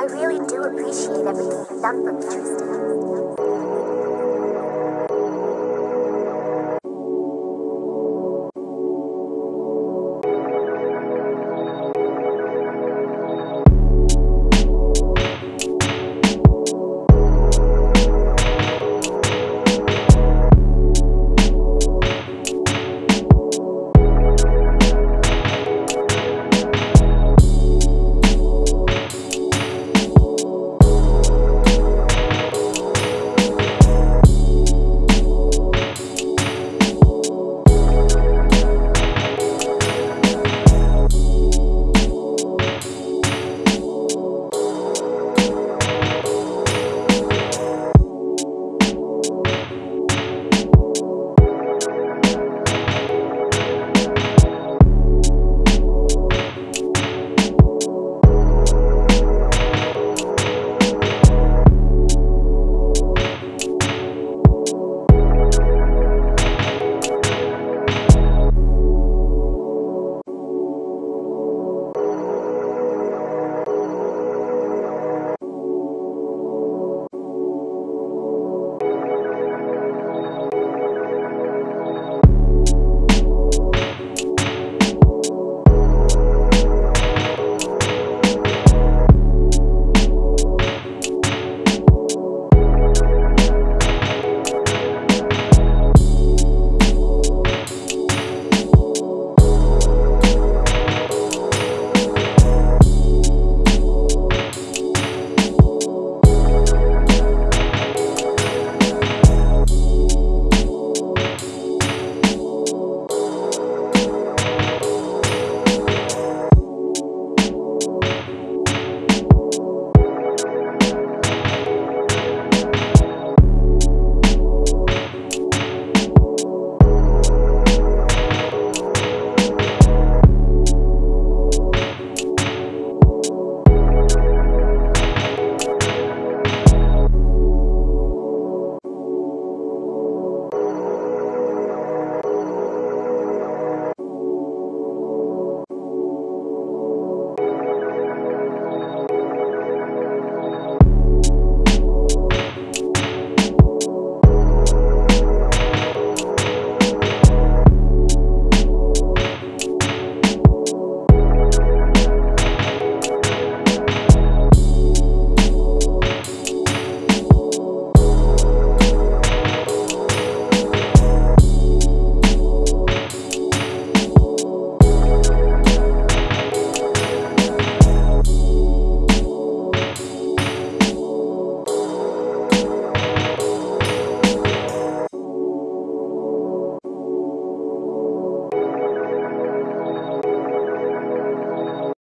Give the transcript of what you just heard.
I really do appreciate everything you've done for me, Tristan.